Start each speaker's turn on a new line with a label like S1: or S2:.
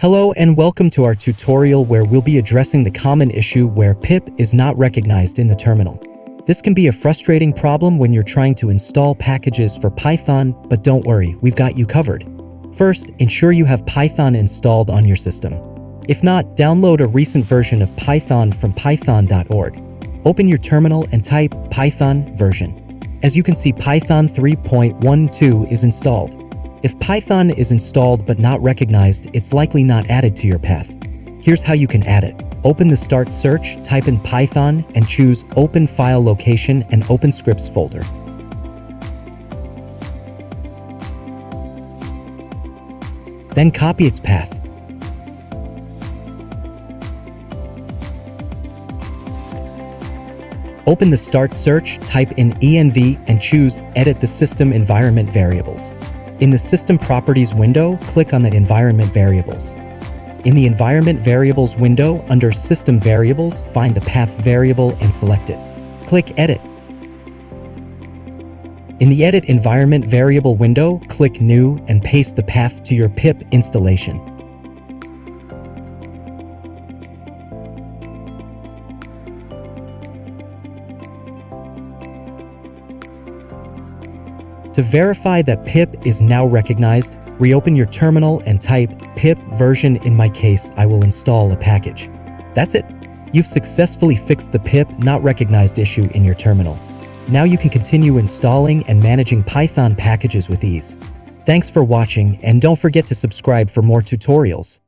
S1: Hello and welcome to our tutorial where we'll be addressing the common issue where pip is not recognized in the terminal. This can be a frustrating problem when you're trying to install packages for Python, but don't worry, we've got you covered. First, ensure you have Python installed on your system. If not, download a recent version of Python from python.org. Open your terminal and type Python version. As you can see, Python 3.12 is installed. If Python is installed but not recognized, it's likely not added to your path. Here's how you can add it. Open the Start search, type in Python, and choose Open File Location and Open Scripts folder. Then copy its path. Open the Start search, type in env, and choose Edit the System Environment Variables. In the System Properties window, click on the Environment Variables. In the Environment Variables window, under System Variables, find the path variable and select it. Click Edit. In the Edit Environment Variable window, click New and paste the path to your pip installation. To verify that pip is now recognized, reopen your terminal and type pip version in my case I will install a package. That's it. You've successfully fixed the pip not recognized issue in your terminal. Now you can continue installing and managing Python packages with ease. Thanks for watching and don't forget to subscribe for more tutorials.